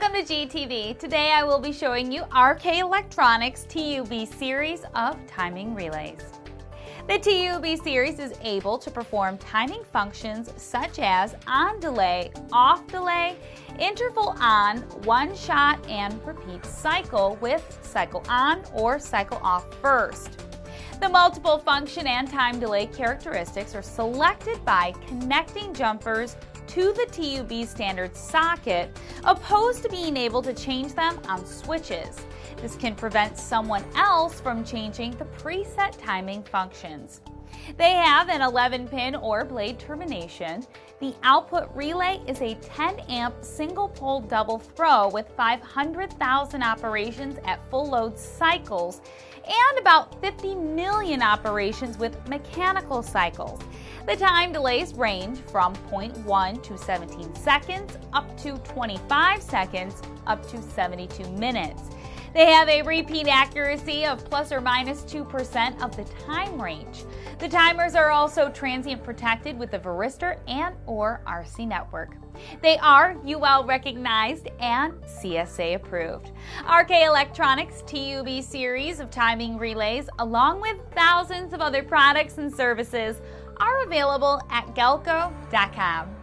GTV. Today I will be showing you RK Electronics TUB series of timing relays. The TUB series is able to perform timing functions such as on delay, off delay, interval on, one shot, and repeat cycle with cycle on or cycle off first. The multiple function and time delay characteristics are selected by connecting jumpers to the TUB standard socket, opposed to being able to change them on switches. This can prevent someone else from changing the preset timing functions. They have an 11 pin or blade termination. The output relay is a 10 amp single pole double throw with 500,000 operations at full load cycles and about 50 million operations with mechanical cycles. The time delays range from 0.1 to 17 seconds up to 25 seconds up to 72 minutes. They have a repeat accuracy of plus or minus 2% of the time range. The timers are also transient protected with the Varistor and or RC network. They are UL recognized and CSA approved. RK Electronics TUB series of timing relays along with thousands of other products and services are available at galco.com.